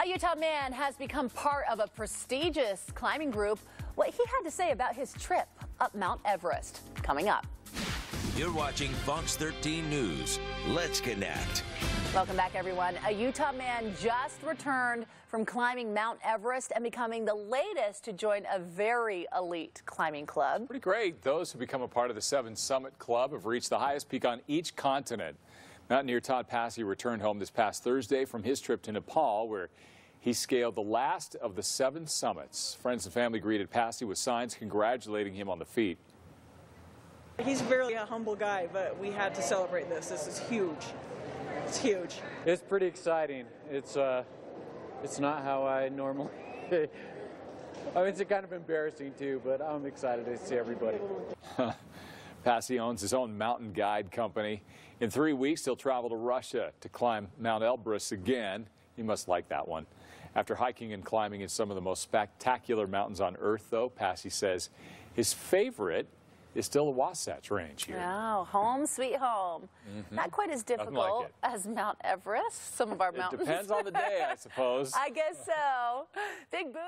A Utah man has become part of a prestigious climbing group. What he had to say about his trip up Mount Everest. Coming up. You're watching Fox 13 News. Let's connect. Welcome back, everyone. A Utah man just returned from climbing Mount Everest and becoming the latest to join a very elite climbing club. Pretty great. Those who become a part of the Seven Summit Club have reached the highest peak on each continent. Mountaineer Todd Passey returned home this past Thursday from his trip to Nepal, where he scaled the last of the seven summits. Friends and family greeted Passey with signs congratulating him on the feat. He's really a humble guy, but we had to celebrate this. This is huge. It's huge. It's pretty exciting. It's uh, it's not how I normally. I mean, it's kind of embarrassing too, but I'm excited to see everybody. Passey owns his own mountain guide company. In three weeks, he'll travel to Russia to climb Mount Elbrus again. He must like that one. After hiking and climbing in some of the most spectacular mountains on Earth, though, Passey says his favorite is still the Wasatch Range here. Wow, home sweet home. Not quite as Mm-hmm. Like difficult as Mount Everest, some of our It mountains. depends on the day, I suppose. I guess so. Big Buddha.